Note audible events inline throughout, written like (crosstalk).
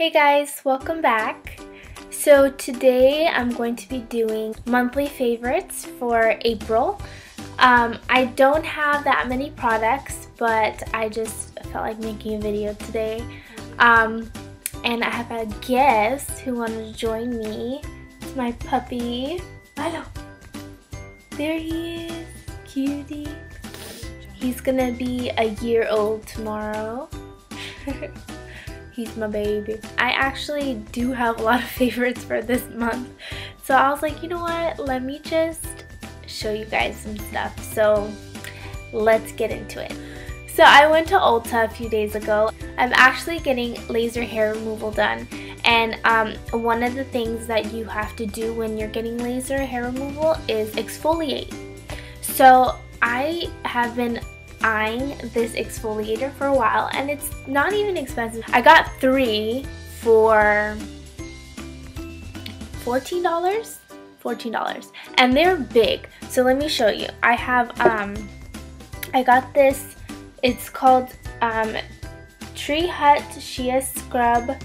Hey guys, welcome back. So today I'm going to be doing monthly favorites for April. Um, I don't have that many products, but I just felt like making a video today. Um, and I have a guest who wanted to join me. It's my puppy. Hello. There he is, cutie. He's gonna be a year old tomorrow. (laughs) He's my baby. I actually do have a lot of (laughs) favorites for this month. So I was like, you know what? Let me just show you guys some stuff. So let's get into it. So I went to Ulta a few days ago. I'm actually getting laser hair removal done. And um, one of the things that you have to do when you're getting laser hair removal is exfoliate. So I have been eyeing this exfoliator for a while and it's not even expensive. I got three for $14? $14 and they're big. So let me show you. I have um I got this. It's called um Tree Hut Shea Scrub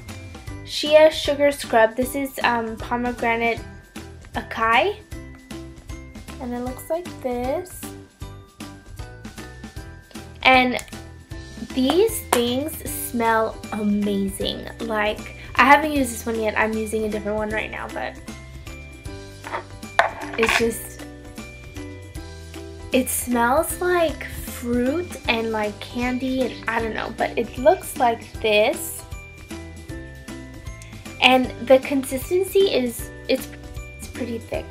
Shea Sugar Scrub. This is um pomegranate acai and it looks like this and these things smell amazing. Like, I haven't used this one yet. I'm using a different one right now, but it's just, it smells like fruit and like candy and I don't know, but it looks like this. And the consistency is, it's, it's pretty thick.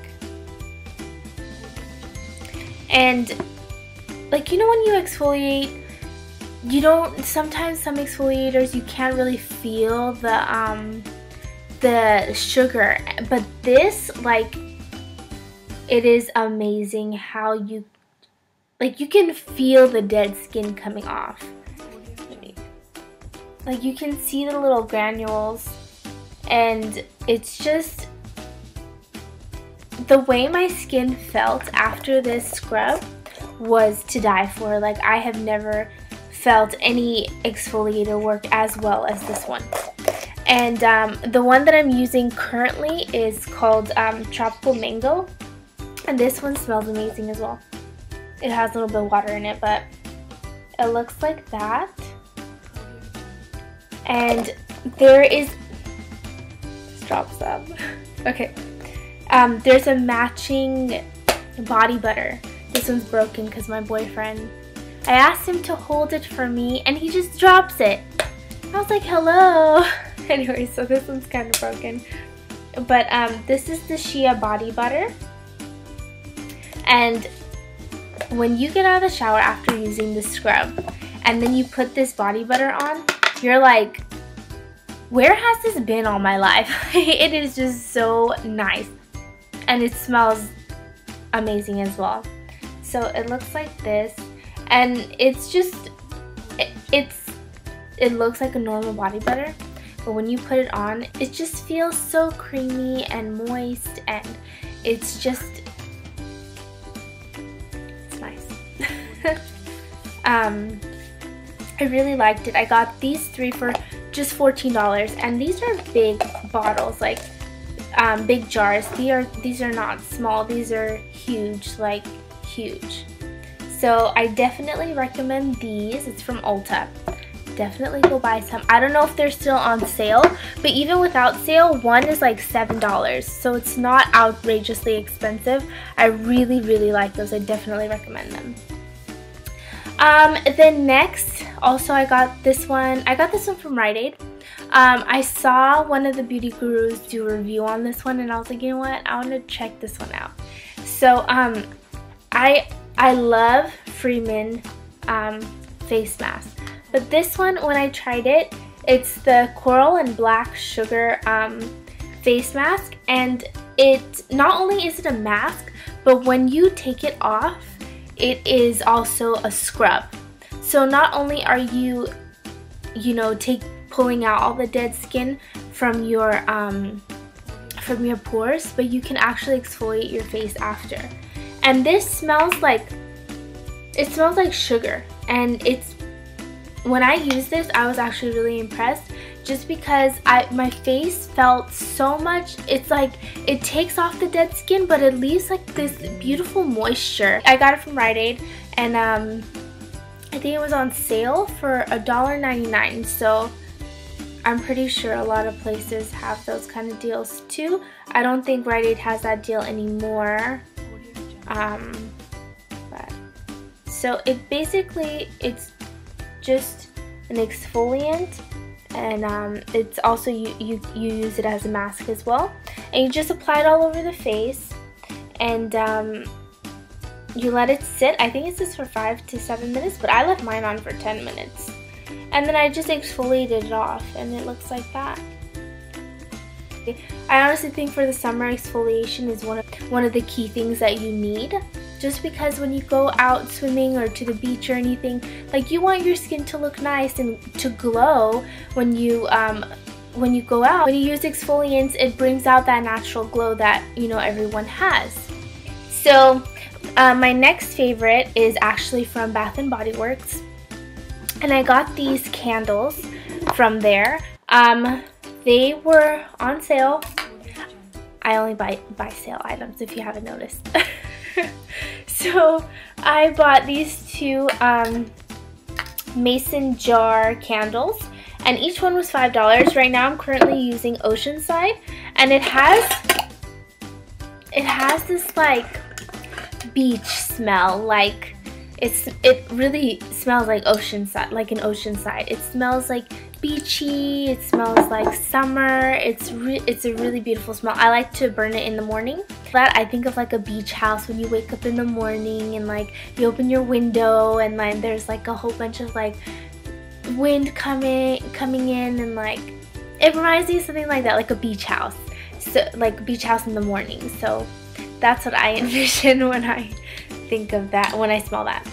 And like you know when you exfoliate you don't sometimes some exfoliators you can't really feel the um the sugar but this like it is amazing how you like you can feel the dead skin coming off. Like you can see the little granules and it's just the way my skin felt after this scrub was to die for. Like I have never felt any exfoliator work as well as this one. And um, the one that I'm using currently is called um, Tropical Mango. And this one smells amazing as well. It has a little bit of water in it, but it looks like that. And there is, just drop some. okay. Um, there's a matching body butter this one's broken because my boyfriend, I asked him to hold it for me and he just drops it. I was like, hello. (laughs) anyway, so this one's kind of broken. But um, this is the Shea Body Butter. And when you get out of the shower after using the scrub and then you put this body butter on, you're like, where has this been all my life? (laughs) it is just so nice. And it smells amazing as well so it looks like this and it's just it, it's it looks like a normal body butter but when you put it on it just feels so creamy and moist and it's just it's nice. (laughs) Um I really liked it. I got these three for just $14 and these are big bottles like um, big jars. These are these are not small. These are huge like huge. So I definitely recommend these. It's from Ulta. Definitely go buy some. I don't know if they're still on sale, but even without sale, one is like $7. So it's not outrageously expensive. I really, really like those. I definitely recommend them. Um, then next, also I got this one. I got this one from Rite Aid. Um, I saw one of the beauty gurus do a review on this one and I was like, you know what, I want to check this one out. So um, I I love Freeman um, face mask. But this one, when I tried it, it's the charcoal and black sugar um, face mask. And it not only is it a mask, but when you take it off, it is also a scrub. So not only are you, you know, take pulling out all the dead skin from your um, from your pores, but you can actually exfoliate your face after. And this smells like, it smells like sugar. And it's, when I used this, I was actually really impressed just because I my face felt so much it's like it takes off the dead skin but it leaves like this beautiful moisture. I got it from Rite Aid and um I think it was on sale for $1.99 so I'm pretty sure a lot of places have those kind of deals too. I don't think Rite Aid has that deal anymore um, but so it basically it's just an exfoliant and um, it's also you, you, you use it as a mask as well. And you just apply it all over the face and um, you let it sit. I think it's just for five to seven minutes but I left mine on for 10 minutes. And then I just exfoliated it off and it looks like that I honestly think for the summer exfoliation is one of one of the key things that you need just because when you go out swimming or to the beach or anything, like you want your skin to look nice and to glow when you um, when you go out. When you use exfoliants, it brings out that natural glow that you know everyone has. So uh, my next favorite is actually from Bath and Body Works, and I got these candles from there. Um, they were on sale. I only buy buy sale items if you haven't noticed. (laughs) so I bought these two um, mason jar candles and each one was $5. Right now I'm currently using Oceanside and it has it has this like beach smell like it's it really smells like oceanside like an oceanside it smells like beachy. It smells like summer. It's it's a really beautiful smell. I like to burn it in the morning. That I think of like a beach house when you wake up in the morning and like you open your window and then there's like a whole bunch of like wind coming coming in and like it reminds me of something like that, like a beach house. So like beach house in the morning. So that's what I (laughs) envision when I think of that, when I smell that.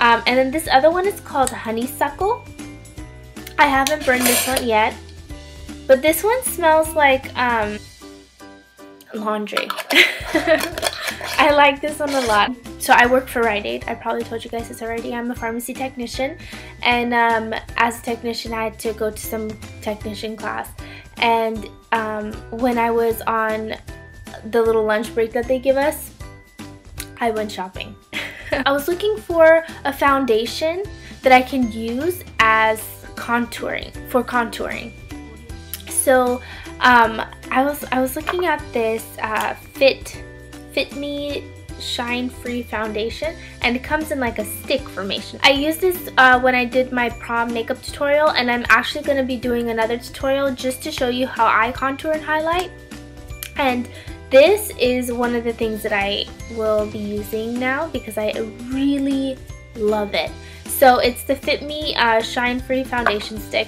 Um, and then this other one is called honeysuckle. I haven't burned this one yet. But this one smells like um, laundry. (laughs) I like this one a lot. So I work for Rite Aid. I probably told you guys this already. I'm a pharmacy technician. And um, as a technician, I had to go to some technician class. And um, when I was on the little lunch break that they give us, I went shopping. (laughs) I was looking for a foundation that I can use as contouring for contouring so um, I was I was looking at this uh, Fit Fit Me Shine Free Foundation and it comes in like a stick formation. I used this uh, when I did my prom makeup tutorial and I'm actually going to be doing another tutorial just to show you how I contour and highlight. And this is one of the things that I will be using now because I really love it. So it's the Fit Me uh, Shine Free Foundation Stick.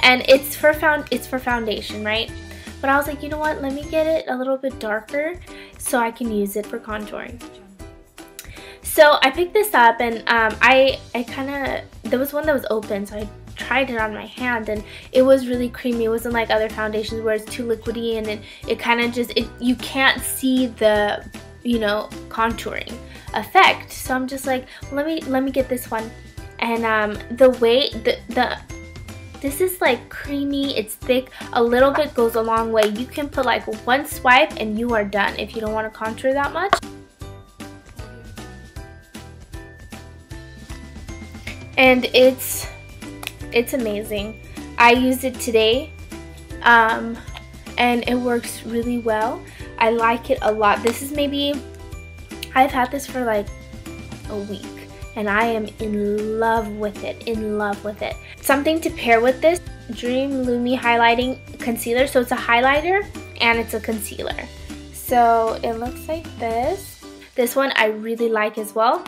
And it's for found it's for foundation, right? But I was like, you know what? Let me get it a little bit darker so I can use it for contouring. So I picked this up and um, I, I kind of, there was one that was open so I tried it on my hand and it was really creamy. It wasn't like other foundations where it's too liquidy and it, it kind of just, it, you can't see the, you know, contouring effect. So I'm just like, let me, let me get this one and um, the way the, the this is like creamy it's thick a little bit goes a long way. You can put like one swipe and you are done if you don't want to contour that much. And it's it's amazing. I used it today um, and it works really well. I like it a lot. This is maybe I've had this for like a week and I am in love with it, in love with it. Something to pair with this, Dream Lumi Highlighting Concealer. So it's a highlighter and it's a concealer. So it looks like this. This one I really like as well.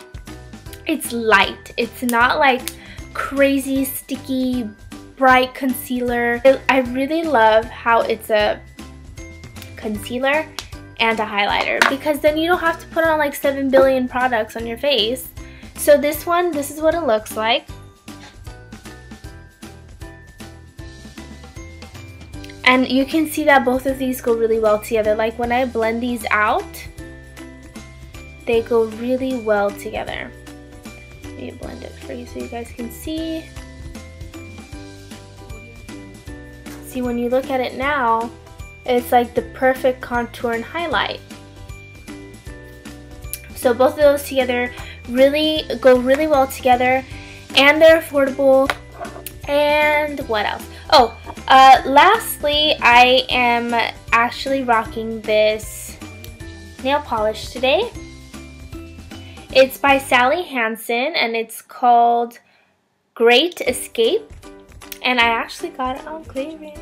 It's light. It's not like crazy sticky bright concealer. I really love how it's a concealer and a highlighter because then you don't have to put on like 7 billion products on your face so this one, this is what it looks like. And you can see that both of these go really well together. Like when I blend these out, they go really well together. Let me blend it for you so you guys can see. see when you look at it now, it's like the perfect contour and highlight. So both of those together really go really well together and they're affordable. And what else? Oh, uh, lastly, I am actually rocking this nail polish today. It's by Sally Hansen and it's called Gray-t Escape. And I actually got it on clearance.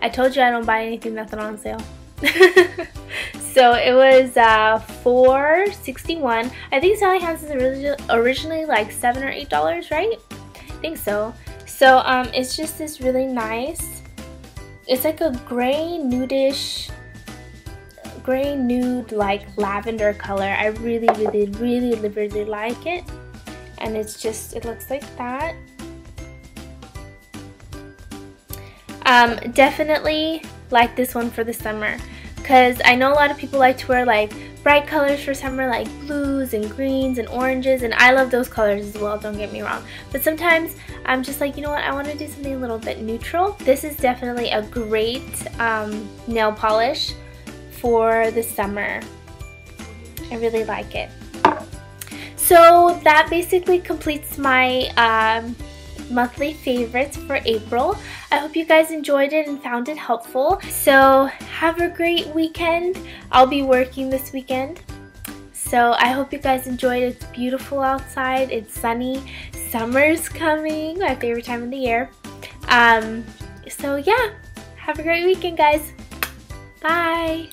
I told you I don't buy anything that's on sale. (laughs) so it was uh, 461 I think Sally Hansen is originally like 7 or $8, right? I think so. So um, it's just this really nice, it's like a gray nudish, gray nude like lavender color. I really, really, really, really like it. And it's just, it looks like that. Um, definitely like this one for the summer because I know a lot of people like to wear like bright colors for summer like blues and greens and oranges and I love those colors as well don't get me wrong. But sometimes I'm just like you know what? I want to do something a little bit neutral. This is definitely a great um, nail polish for the summer. I really like it. So that basically completes my um, monthly favorites for April. I hope you guys enjoyed it and found it helpful. So have a great weekend. I'll be working this weekend. So I hope you guys enjoyed. It's beautiful outside. It's sunny. Summer's coming. My favorite time of the year. Um, so yeah, have a great weekend guys. Bye.